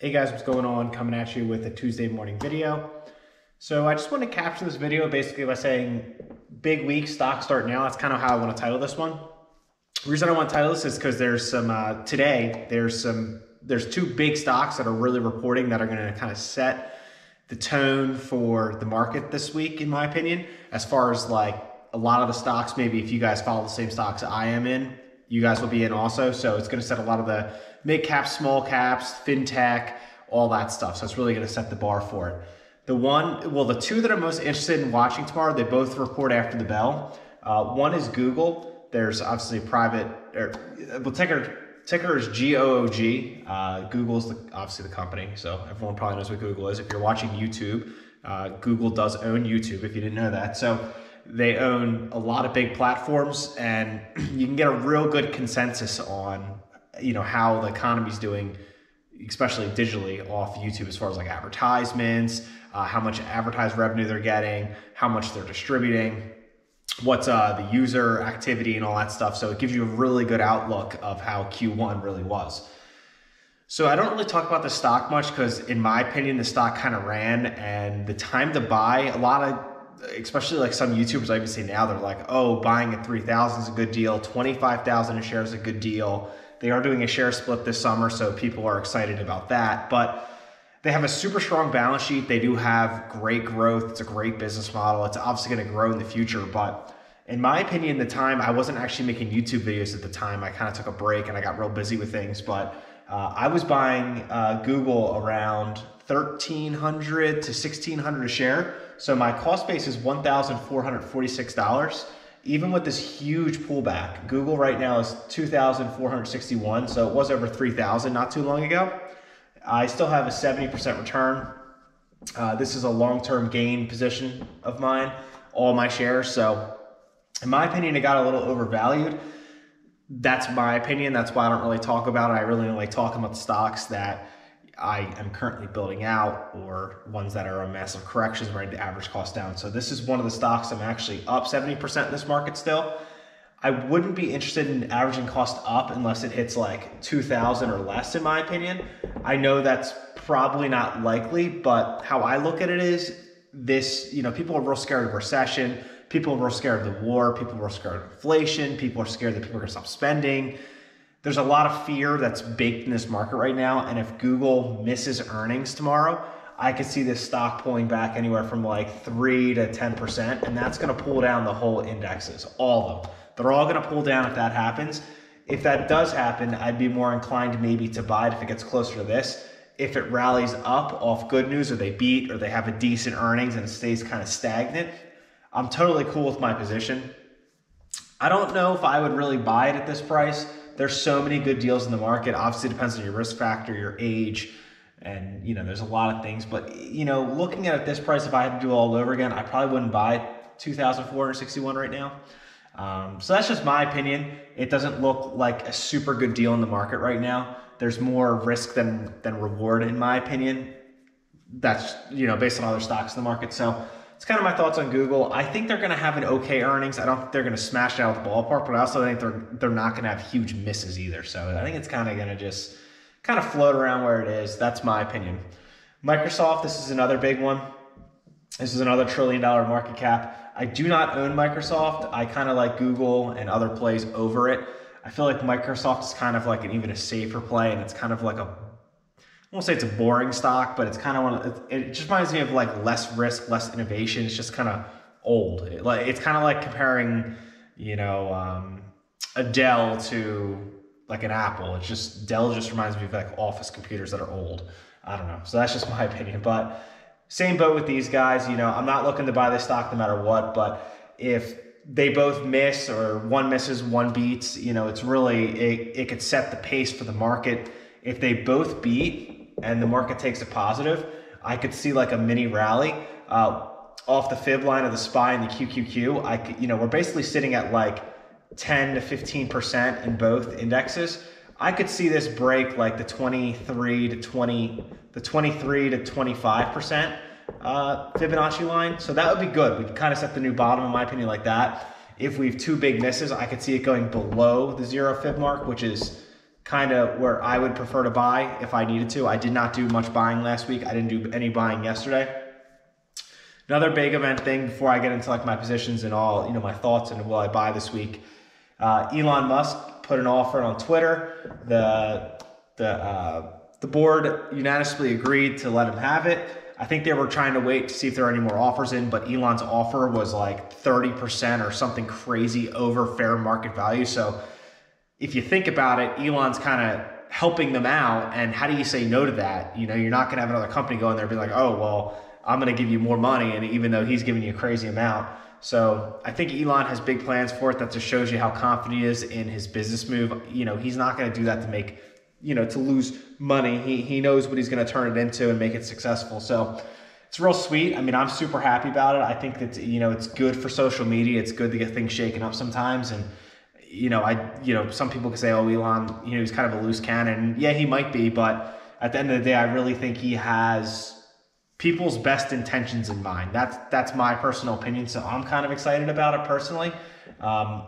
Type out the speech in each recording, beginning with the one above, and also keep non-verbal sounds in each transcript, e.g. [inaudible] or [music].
Hey guys, what's going on? Coming at you with a Tuesday morning video. So I just want to capture this video basically by saying big week, stock start now. That's kind of how I want to title this one. The reason I want to title this is because there's some, uh, today, there's some, there's two big stocks that are really reporting that are going to kind of set the tone for the market this week, in my opinion, as far as like a lot of the stocks, maybe if you guys follow the same stocks I am in, you guys will be in also. So it's going to set a lot of the mid caps, small caps, fintech, all that stuff. So it's really going to set the bar for it. The one, well, the two that I'm most interested in watching tomorrow, they both report after the bell. Uh, one is Google. There's obviously private, or, well, ticker, ticker is G-O-O-G. Uh, Google's the, obviously the company, so everyone probably knows what Google is. If you're watching YouTube, uh, Google does own YouTube, if you didn't know that. So they own a lot of big platforms, and [clears throat] you can get a real good consensus on, you know, how the economy's doing, especially digitally off YouTube, as far as like advertisements, uh, how much advertised revenue they're getting, how much they're distributing, what's uh, the user activity, and all that stuff. So it gives you a really good outlook of how Q1 really was. So I don't really talk about the stock much because, in my opinion, the stock kind of ran, and the time to buy a lot of especially like some YouTubers I even see now, they're like, oh, buying at 3,000 is a good deal. 25,000 a share is a good deal. They are doing a share split this summer, so people are excited about that. But they have a super strong balance sheet. They do have great growth. It's a great business model. It's obviously going to grow in the future. But in my opinion, the time I wasn't actually making YouTube videos at the time. I kind of took a break and I got real busy with things. But uh, I was buying uh, Google around 1300 to 1600 a share. So my cost base is $1,446. Even with this huge pullback, Google right now is 2,461. So it was over 3,000 not too long ago. I still have a 70% return. Uh, this is a long-term gain position of mine, all my shares. So in my opinion, it got a little overvalued. That's my opinion. That's why I don't really talk about it. I really like talking about the stocks that I am currently building out or ones that are on massive corrections ready to average cost down. So this is one of the stocks I'm actually up 70% in this market still. I wouldn't be interested in averaging cost up unless it hits like 2000 or less in my opinion. I know that's probably not likely, but how I look at it is this, you know, people are real scared of recession, people are real scared of the war, people are real scared of inflation, people are scared that people are going to stop spending there's a lot of fear that's baked in this market right now. And if Google misses earnings tomorrow, I could see this stock pulling back anywhere from like three to 10%. And that's going to pull down the whole indexes, all of them. They're all going to pull down if that happens. If that does happen, I'd be more inclined maybe to buy it if it gets closer to this. If it rallies up off good news or they beat or they have a decent earnings and it stays kind of stagnant, I'm totally cool with my position. I don't know if I would really buy it at this price there's so many good deals in the market. Obviously, it depends on your risk factor, your age, and you know, there's a lot of things. But you know, looking at this price, if I had to do it all over again, I probably wouldn't buy 2,461 right now. Um, so that's just my opinion. It doesn't look like a super good deal in the market right now. There's more risk than than reward, in my opinion. That's you know based on other stocks in the market. So it's kind of my thoughts on Google. I think they're going to have an okay earnings. I don't think they're going to smash it out of the ballpark, but I also think they're they're not going to have huge misses either. So I think it's kind of going to just kind of float around where it is. That's my opinion. Microsoft, this is another big one. This is another trillion dollar market cap. I do not own Microsoft. I kind of like Google and other plays over it. I feel like Microsoft is kind of like an even a safer play, and it's kind of like a won't say it's a boring stock, but it's kind of one. Of, it just reminds me of like less risk, less innovation. It's just kind of old. It, like it's kind of like comparing, you know, um, a Dell to like an Apple. It's just Dell just reminds me of like office computers that are old. I don't know. So that's just [laughs] my opinion. But same boat with these guys. You know, I'm not looking to buy this stock no matter what. But if they both miss or one misses, one beats, you know, it's really it, it could set the pace for the market. If they both beat, and the market takes a positive, I could see like a mini rally uh, off the fib line of the SPY and the QQQ. I could, you know, we're basically sitting at like 10 to 15% in both indexes. I could see this break like the 23 to 20, the 23 to 25% uh, Fibonacci line. So that would be good. We could kind of set the new bottom, in my opinion, like that. If we have two big misses, I could see it going below the zero fib mark, which is kind of where I would prefer to buy if I needed to. I did not do much buying last week. I didn't do any buying yesterday. Another big event thing before I get into like my positions and all, you know, my thoughts and will I buy this week. Uh, Elon Musk put an offer on Twitter. The the uh, the board unanimously agreed to let him have it. I think they were trying to wait to see if there are any more offers in, but Elon's offer was like 30% or something crazy over fair market value. So if you think about it, Elon's kind of helping them out. And how do you say no to that? You know, you're not going to have another company go in there and be like, oh, well, I'm going to give you more money. And even though he's giving you a crazy amount. So I think Elon has big plans for it. That just shows you how confident he is in his business move. You know, he's not going to do that to make you know, to lose money. He, he knows what he's going to turn it into and make it successful. So it's real sweet. I mean, I'm super happy about it. I think that, you know, it's good for social media. It's good to get things shaken up sometimes. And, you know, I, you know, some people could say, oh, Elon, you know, he's kind of a loose cannon. Yeah, he might be, but at the end of the day, I really think he has people's best intentions in mind. That's, that's my personal opinion. So I'm kind of excited about it personally. Um,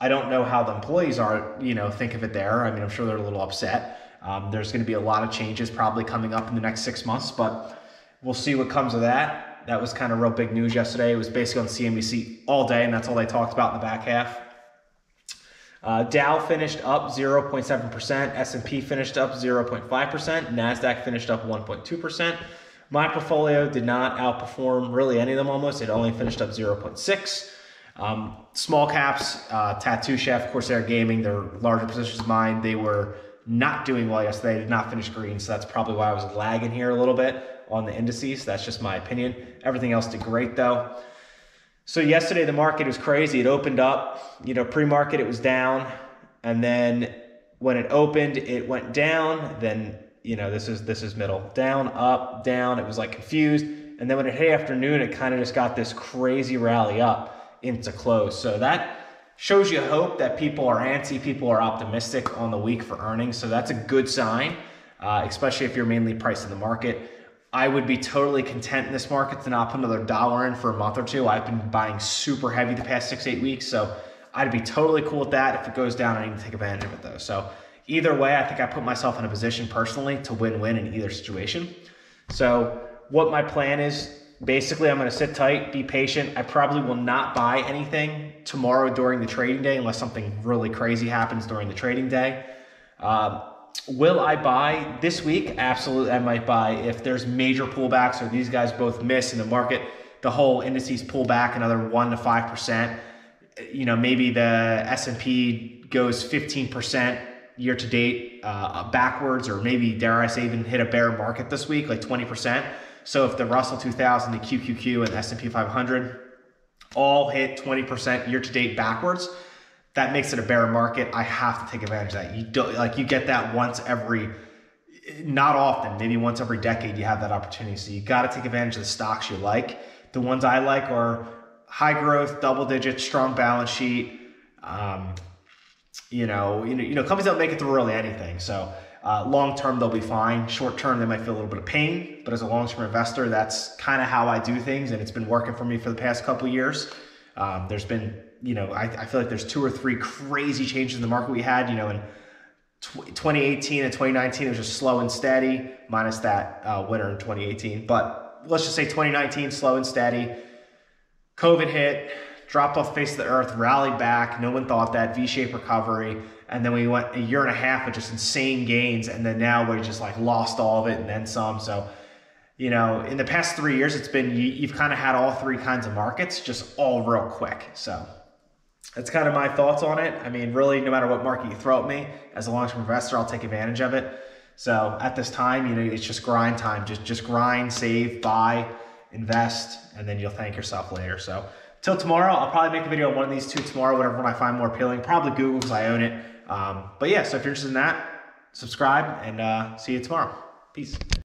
I don't know how the employees are, you know, think of it there. I mean, I'm sure they're a little upset. Um, there's going to be a lot of changes probably coming up in the next six months, but we'll see what comes of that. That was kind of real big news yesterday. It was basically on CNBC all day, and that's all they talked about in the back half. Uh, Dow finished up 0.7%, S&P finished up 0.5%, Nasdaq finished up 1.2%. My portfolio did not outperform really any of them almost. It only finished up 0.6. Um, small caps, uh, Tattooed Chef, Corsair Gaming, they're larger positions mine. They were not doing well yesterday. They did not finish green, so that's probably why I was lagging here a little bit on the indices. That's just my opinion. Everything else did great though. So yesterday the market was crazy. It opened up, you know, pre-market it was down, and then when it opened, it went down. Then you know this is this is middle, down, up, down. It was like confused, and then when it hit afternoon, it kind of just got this crazy rally up into close. So that shows you hope that people are antsy, people are optimistic on the week for earnings. So that's a good sign, uh, especially if you're mainly priced in the market. I would be totally content in this market to not put another dollar in for a month or two. I've been buying super heavy the past six, eight weeks. So I'd be totally cool with that. If it goes down, I need to take advantage of it though. So either way, I think I put myself in a position personally to win-win in either situation. So what my plan is basically I'm going to sit tight, be patient. I probably will not buy anything tomorrow during the trading day unless something really crazy happens during the trading day. Uh, will I buy this week? Absolutely, I might buy if there's major pullbacks or these guys both miss in the market. The whole indices pull back another one to five percent. You know, maybe the S and P goes fifteen percent year to date uh, backwards, or maybe dare I say even hit a bear market this week, like twenty percent so if the Russell 2000, the QQQ, and S&P 500 all hit 20% year to date backwards, that makes it a bear market. I have to take advantage of that. You don't like you get that once every not often, maybe once every decade you have that opportunity. So you got to take advantage of the stocks you like. The ones I like are high growth, double digit, strong balance sheet. Um, you know, you know, you know, companies don't make it through really anything. So uh, long term, they'll be fine. Short term, they might feel a little bit of pain, but as a long term investor, that's kind of how I do things, and it's been working for me for the past couple years. Um, there's been, you know, I, I, feel like there's two or three crazy changes in the market we had, you know, in 2018 and 2019, it was just slow and steady, minus that uh, winter in 2018. But let's just say 2019, slow and steady. COVID hit, dropped off face of the earth, rallied back. No one thought that V-shaped recovery. And then we went a year and a half of just insane gains. And then now we just like lost all of it and then some. So, you know, in the past three years, it's been, you, have kind of had all three kinds of markets just all real quick. So that's kind of my thoughts on it. I mean, really, no matter what market you throw at me, as a long-term investor, I'll take advantage of it. So at this time, you know, it's just grind time. Just, just grind, save, buy, invest, and then you'll thank yourself later. So till tomorrow, I'll probably make a video on one of these two tomorrow, whatever one I find more appealing. Probably Google because I own it. Um, but yeah, so if you're interested in that, subscribe and uh, see you tomorrow. Peace.